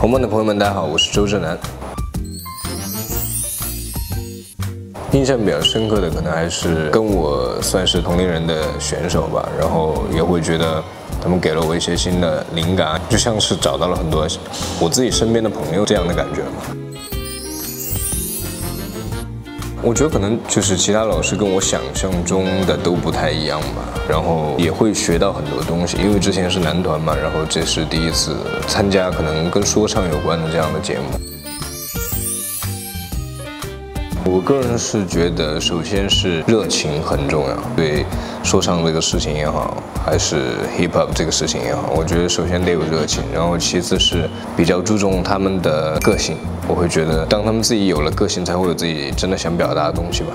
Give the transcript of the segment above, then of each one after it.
红梦的朋友们，大家好，我是周震南。印象比较深刻的，可能还是跟我算是同龄人的选手吧，然后也会觉得他们给了我一些新的灵感，就像是找到了很多我自己身边的朋友这样的感觉。我觉得可能就是其他老师跟我想象中的都不太一样吧，然后也会学到很多东西，因为之前是男团嘛，然后这是第一次参加可能跟说唱有关的这样的节目。我个人是觉得，首先是热情很重要，对说唱这个事情也好，还是 hip hop 这个事情也好，我觉得首先得有热情，然后其次是比较注重他们的个性。我会觉得，当他们自己有了个性，才会有自己真的想表达的东西吧。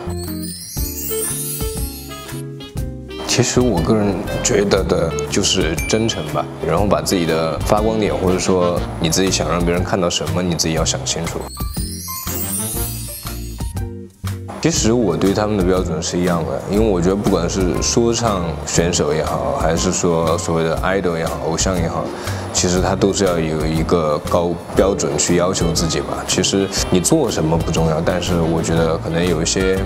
其实我个人觉得的就是真诚吧，然后把自己的发光点，或者说你自己想让别人看到什么，你自己要想清楚。其实我对他们的标准是一样的，因为我觉得不管是说唱选手也好，还是说所谓的 idol 也好，偶像也好，其实他都是要有一个高标准去要求自己吧。其实你做什么不重要，但是我觉得可能有一些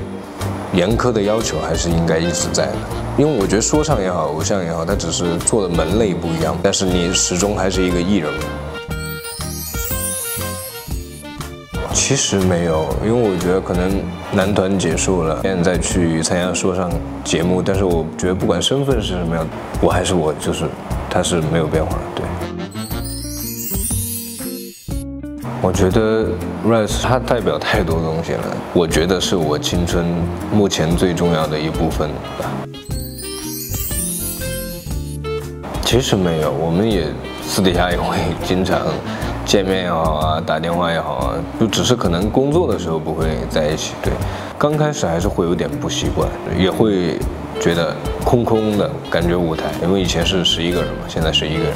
严苛的要求还是应该一直在的。因为我觉得说唱也好，偶像也好，他只是做的门类不一样，但是你始终还是一个艺人。其实没有，因为我觉得可能男团结束了，现在去参加说唱节目，但是我觉得不管身份是什么样，我还是我，就是他是没有变化的。对，我觉得 Rise 它代表太多东西了，我觉得是我青春目前最重要的一部分吧。其实没有，我们也私底下也会经常。见面也好啊，打电话也好啊，就只是可能工作的时候不会在一起。对，刚开始还是会有点不习惯，也会觉得空空的感觉舞台，因为以前是十一个人嘛，现在是一个人。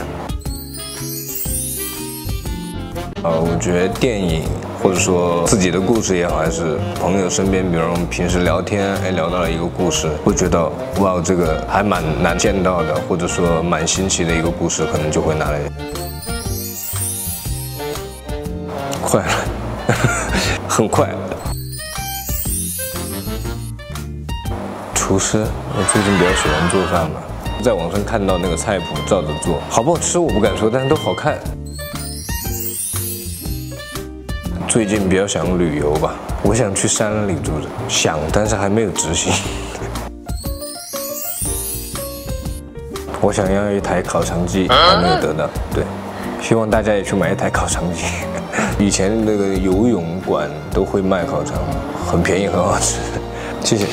呃，我觉得电影或者说自己的故事也好，还是朋友身边，比如我们平时聊天，哎，聊到了一个故事，会觉得哇，这个还蛮难见到的，或者说蛮新奇的一个故事，可能就会拿来。快了，很快。厨师，我最近比较喜欢做饭嘛，在网上看到那个菜谱，照着做，好不好吃我不敢说，但是都好看。最近比较想旅游吧，我想去山里住着，想，但是还没有执行。我想要一台烤肠机，还没有得到，对，希望大家也去买一台烤肠机。以前那个游泳馆都会卖烤肠，很便宜，很好吃。谢谢。